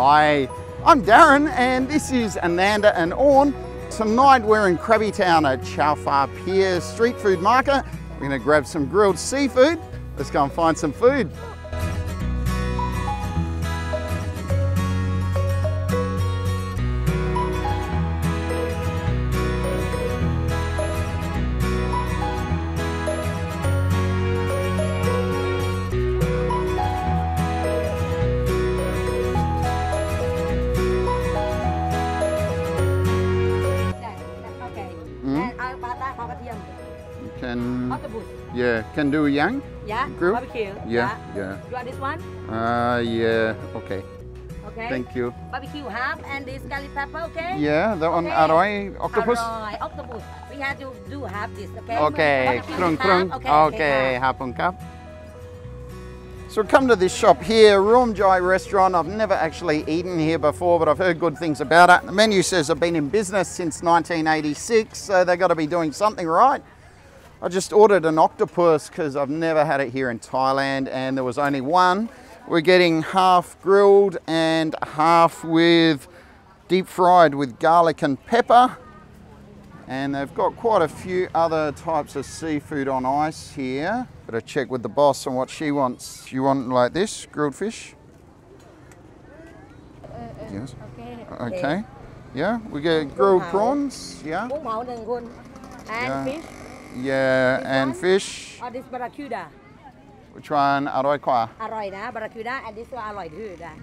Hi, I'm Darren and this is Ananda and Orn. Tonight we're in Krabi Town at Chao Fah Pier Street Food Market. We're gonna grab some grilled seafood. Let's go and find some food. food. Yeah, can do yang? Yeah, group? barbecue. Yeah, yeah. You want this one? Uh, yeah, okay. Okay. Thank you. Barbecue ham and this garlic pepper, okay? Yeah, that one okay. octopus. Aroy octopus. We have to do half this, okay? Okay, krung krung. Okay, okay, hapon okay. kap. So come to this shop here, Roomjai restaurant. I've never actually eaten here before, but I've heard good things about it. The menu says they've been in business since 1986, so they've got to be doing something right. I just ordered an octopus because I've never had it here in Thailand and there was only one. We're getting half grilled and half with deep fried with garlic and pepper. And they've got quite a few other types of seafood on ice here. Better check with the boss on what she wants. You want like this, grilled fish? Uh, uh, yes. okay Okay. Yeah, we get grilled prawns. Yeah. กุ้ yeah, this and one? fish. Oh, this barracuda. Which one? Aroy kwa? Aroy na, barracuda, and this one aroy good. Ah.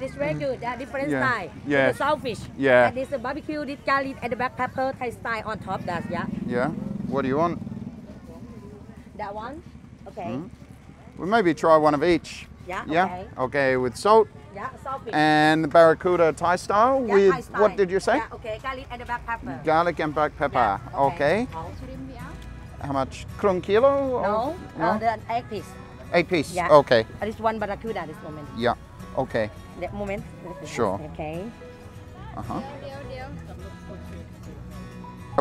This very mm. good, uh, different yeah. style. Yeah. The saltfish. Yeah. And this barbecue, this garlic, and the black pepper Thai style on top. that's yeah. Yeah. What do you want? That one. Okay. Mm. We maybe try one of each. Yeah. Yeah. Okay, okay with salt. And barracuda Thai style yeah, with, style. what did you say? Yeah, okay, garlic and black pepper. Garlic and black pepper, yeah, okay. okay. How much? Krung kilo? No, uh, no? Uh, the eight piece. Eight piece, yeah. okay. At least one barracuda this moment. Yeah, okay. That moment. Sure. Okay. Uh-huh.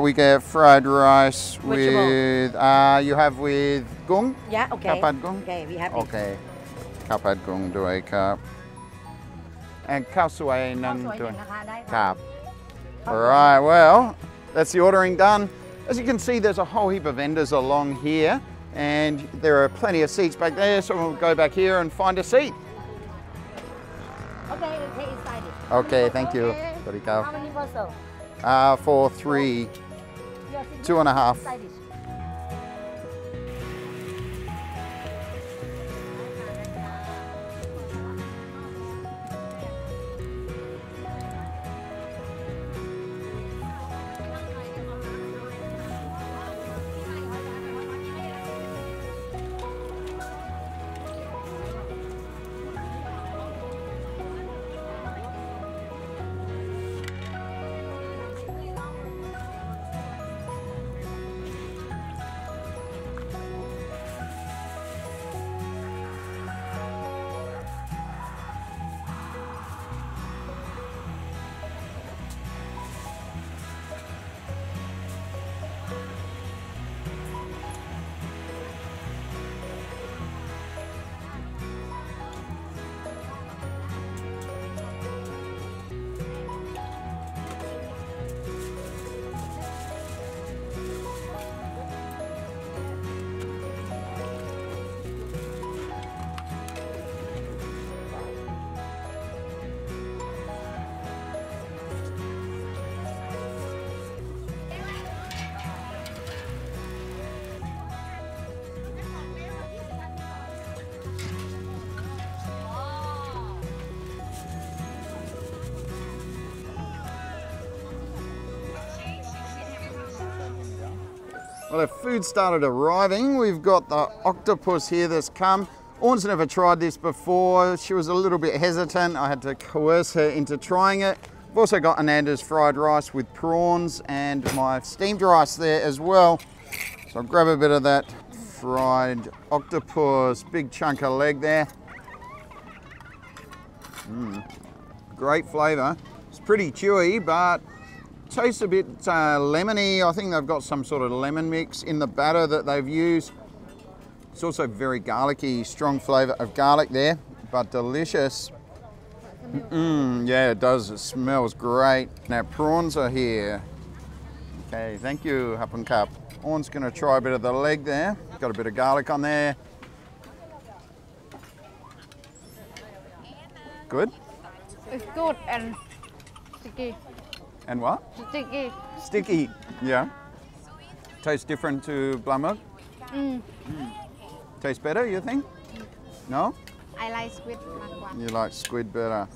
We get fried rice with, uh, you have with gung? Yeah, okay. Kapad gung? Okay, we have Okay. It. Kapad gung, do I cup? and khao suay nan kap. All right, well, that's the ordering done. As you can see, there's a whole heap of vendors along here and there are plenty of seats back there, so we'll go back here and find a seat. Okay, okay, excited. Okay, thank you. Okay. How many parcel? Uh, four, three, two and a half. three, two and a half. Well, our food started arriving. We've got the octopus here that's come. Orn's never tried this before. She was a little bit hesitant. I had to coerce her into trying it. I've also got Ananda's fried rice with prawns and my steamed rice there as well. So I'll grab a bit of that fried octopus, big chunk of leg there. Mm, great flavour. It's pretty chewy, but tastes a bit uh, lemony. I think they've got some sort of lemon mix in the batter that they've used. It's also very garlicky, strong flavour of garlic there, but delicious. Mm, yeah, it does. It smells great. Now prawns are here. Okay, thank you, Happen Cup. Orn's gonna try a bit of the leg there. Got a bit of garlic on there. Good. It's good and sticky. And what? Sticky. Sticky, yeah. Tastes different to blamuk? Mm. mm. Tastes better, you think? No? I like squid better. You like squid better.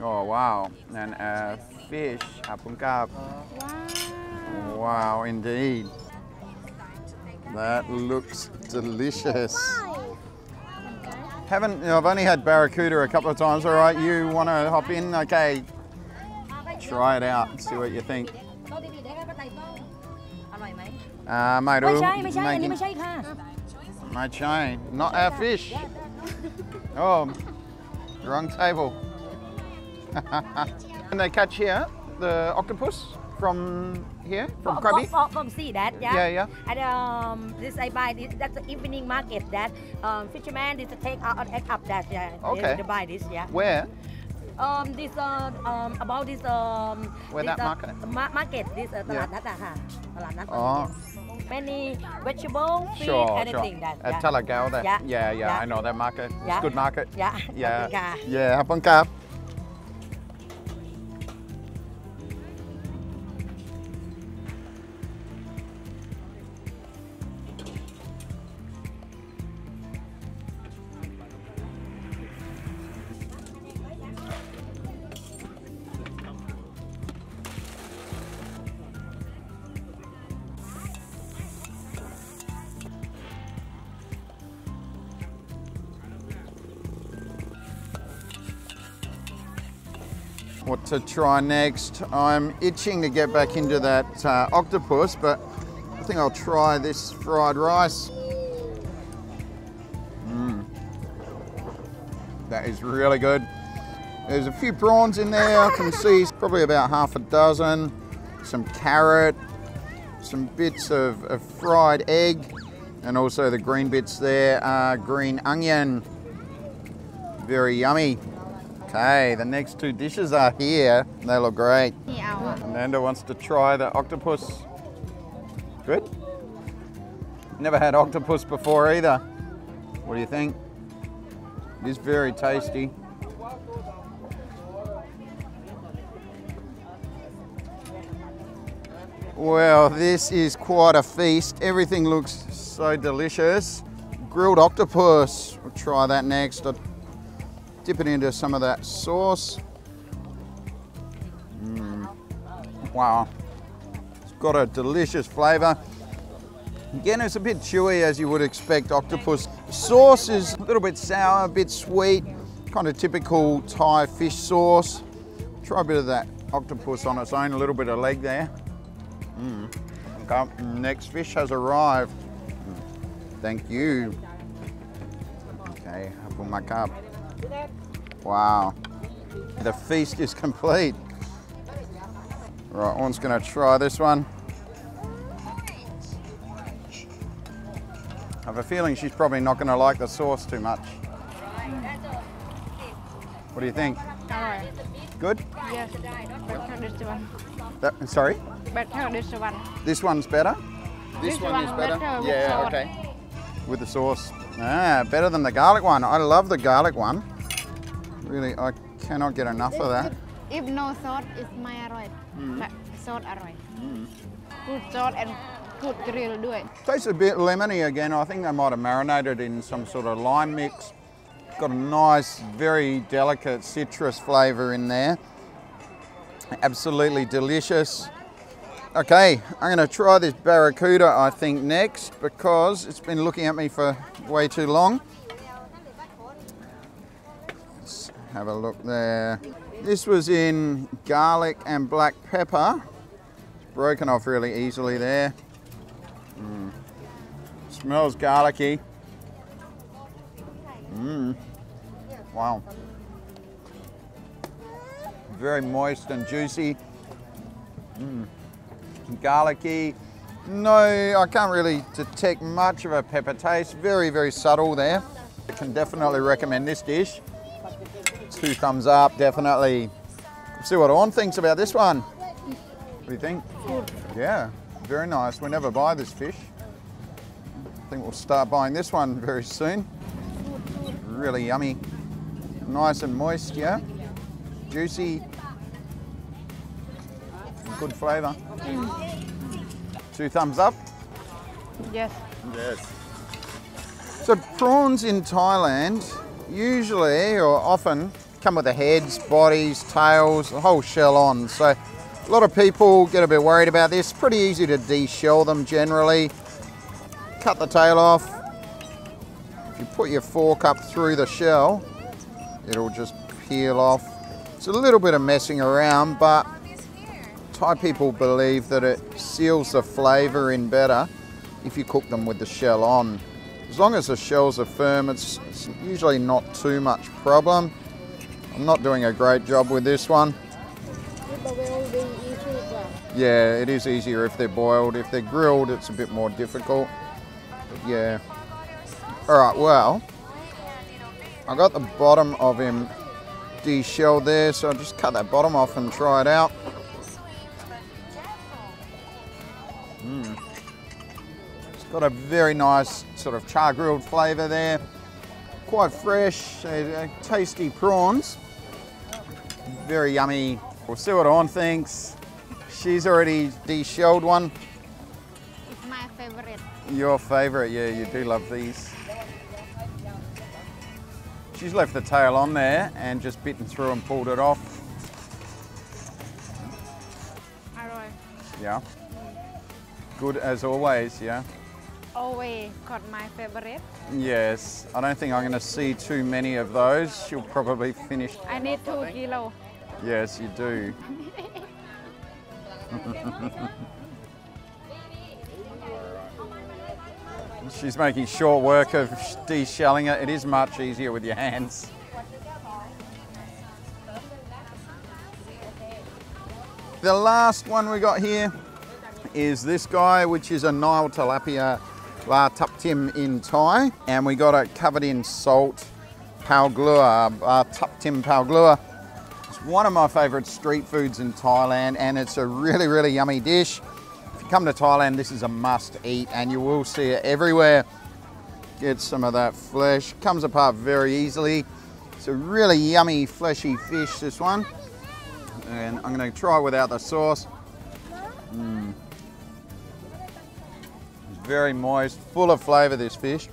Oh, wow. And uh, fish, apungkap. Wow. Wow, indeed. That looks delicious. Haven't, I've only had barracuda a couple of times, all right? You want to hop in? Okay, try it out and see what you think. Uh, mate, making, my chain, not our fish. Oh, wrong table. and they catch here the octopus from here from, from Krabi? From, from, sea, that yeah. Yeah, yeah. And um, this I buy this. That's the evening market that um, fishermen did to take out and up that yeah. Okay. They buy this yeah. Where? Um, this uh, um, about this um. Where this, that uh, market? ma- market this uh, ตลาด Yeah. นัดอะค่ะตลาดนัด Oh. many vegetable fish Sure, anything sure. that At yeah. Talagal there. Yeah, yeah, yeah, yeah. I know that market. It's Yeah. a good market. yeah Yeah. ขอบคุณค่ะ Yeah, Happen Cup. What to try next? I'm itching to get back into that uh, octopus, but I think I'll try this fried rice. Mmm. That is really good. There's a few prawns in there. I can see probably about half a dozen. Some carrot, some bits of, of fried egg, and also the green bits there are green onion. Very yummy. Hey, the next two dishes are here. They look great. Yeah. Ananda wants to try the octopus. Good? Never had octopus before either. What do you think? It is very tasty. Well, this is quite a feast. Everything looks so delicious. Grilled octopus, we'll try that next. I dip it into some of that sauce. Mm. Wow. It's got a delicious flavour. Again, it's a bit chewy as you would expect octopus. Sauce is a little bit sour, a bit sweet, kind of typical Thai fish sauce. Try a bit of that octopus on its own, a little bit of leg there. Mm. Okay, next fish has arrived. Thank you. Okay, I put Wow. The feast is complete. Right, one's gonna try this one. I have a feeling she's probably not gonna like the sauce too much. What do you think? Alright. Good? Yes. That, sorry? This one. This one's better? This, this one, one, is better? better yeah, okay. With the sauce. Ah, better than the garlic one. I love the garlic one. Really, I cannot get enough of that. If, if, no salt, it's my aroid. Mm. Salt aroid. Mm. Good salt and good grill do it. Tastes a bit lemony again. I think they might have marinated in some sort of lime mix. Got a nice, very delicate citrus flavour in there. Absolutely delicious. Okay, I'm going to try this barracuda, I think, next because it's been looking at me for way too long. Have a look there. This was in garlic and black pepper. It's broken off really easily there. Mm. Smells garlicky. Mmm. Wow. Very moist and juicy. Mmm. Garlicky. No, I can't really detect much of a pepper taste. Very, very subtle there. I can definitely recommend this dish. Two thumbs up, definitely. See what Orn thinks about this one. What do you think? Good. Yeah, very nice. We never buy this fish. I think we'll start buying this one very soon. Really yummy. Nice and moist, yeah? Juicy. Good flavour. Two thumbs up. Yes. Yes. So prawns in Thailand usually or often come with the heads, bodies, tails, the whole shell on. So a lot of people get a bit worried about this. Pretty easy to de-shell them generally. Cut the tail off. If you put your fork up through the shell, it'll just peel off. It's a little bit of messing around, but Thai people believe that it seals the flavour in better if you cook them with the shell on. As long as the shells are firm, it's, it's usually not too much problem. I'm not doing a great job with this one. Yeah, it is easier if they're boiled. If they're grilled, it's a bit more difficult. But yeah. All right, well, I got the bottom of him de-shelled there, so I'll just cut that bottom off and try it out. Mm. It's got a very nice sort of char grilled flavour there. Quite fresh, tasty prawns very yummy. We'll see what Anne thinks. She's already de-shelled one. It's my favourite. Your favourite, yeah, you do love these. She's left the tail on there and just bitten through and pulled it off. Yeah. Good as always, yeah. Always got my favorite. Yes, I don't think I'm going to see too many of those. She'll probably finish. I need two kilo. Yes, you do. She's making short work of de-shelling it. It is much easier with your hands. The last one we got here is this guy, which is a Nile tilapia la tup tim in Thai. And we got it covered in salt, pao glua, uh, tup tim pao glua. One of my favourite street foods in Thailand and it's a really, really yummy dish. If you come to Thailand, this is a must eat and you will see it everywhere. Get some of that flesh, comes apart very easily. It's a really yummy, fleshy fish, this one. And I'm gonna try without the sauce. Mm. It's very moist, full of flavour, this fish.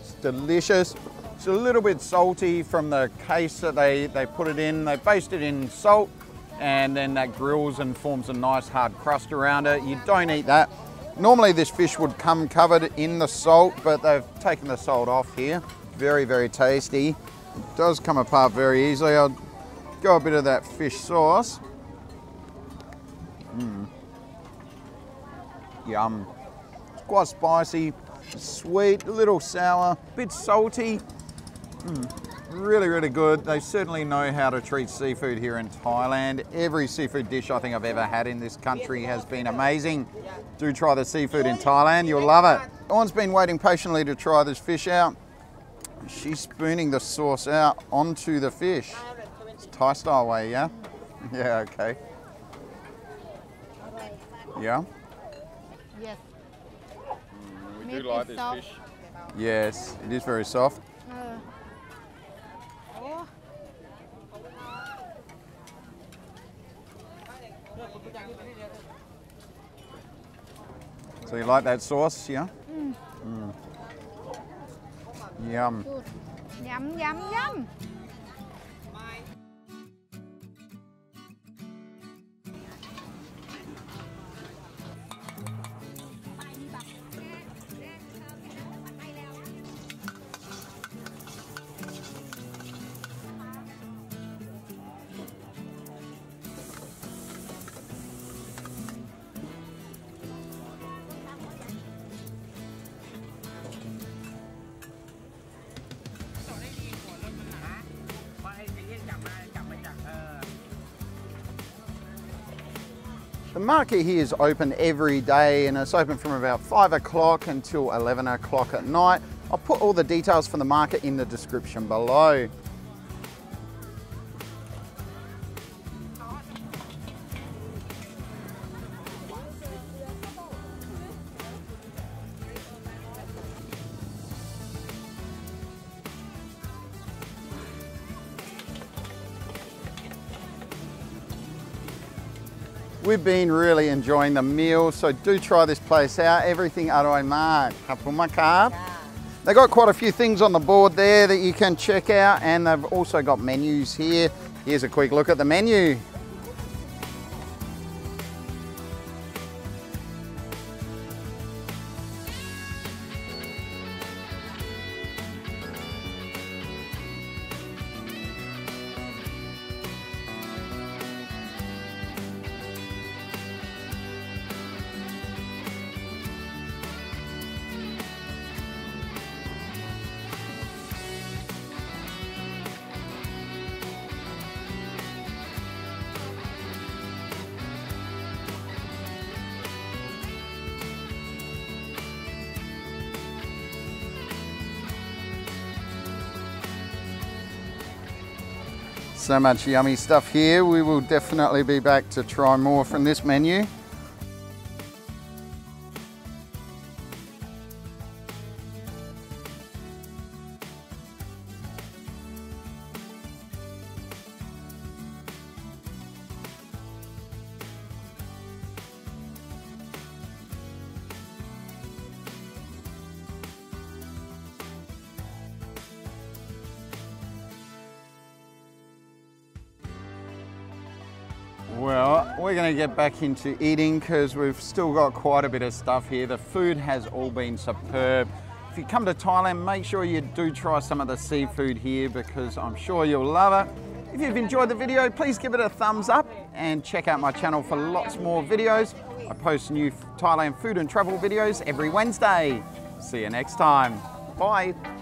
It's delicious. It's a little bit salty from the case that they, they put it in. They baste it in salt and then that grills and forms a nice hard crust around it. You don't eat that. Normally this fish would come covered in the salt, but they've taken the salt off here. Very, very tasty. It does come apart very easily. I'll go a bit of that fish sauce. Mm. Yum. It's quite spicy, sweet, a little sour, a bit salty. Mm. Really, really good. They certainly know how to treat seafood here in Thailand. Every seafood dish I think I've ever had in this country has been amazing. Do try the seafood in Thailand, you'll love it. Dawn's been waiting patiently to try this fish out. She's spooning the sauce out onto the fish. It's Thai style way, yeah? Yeah, okay. Yeah? yes We Meat is soft. Yes, it is very soft. เ So you like that sauce, yeah? Mm. Mm. Yum. Yum, yum, yum. The market here is open every day and it's open from about 5 o'clock until 11 o'clock at night. I'll put all the details for the market in the description below. We've been really enjoying the meal, so do try this place out. Everything Aroy Mark, Kapumaka. They've got quite a few things on the board there that you can check out, and they've also got menus here. Here's a quick look at the menu. So much yummy stuff here. We will definitely be back to try more from this menu. Get back into eating because we've still got quite a bit of stuff here. The food has all been superb. If you come to Thailand, make sure you do try some of the seafood here because I'm sure you'll love it. If you've enjoyed the video, please give it a thumbs up and check out my channel for lots more videos. I post new Thailand food and travel videos every Wednesday. See you next time. Bye.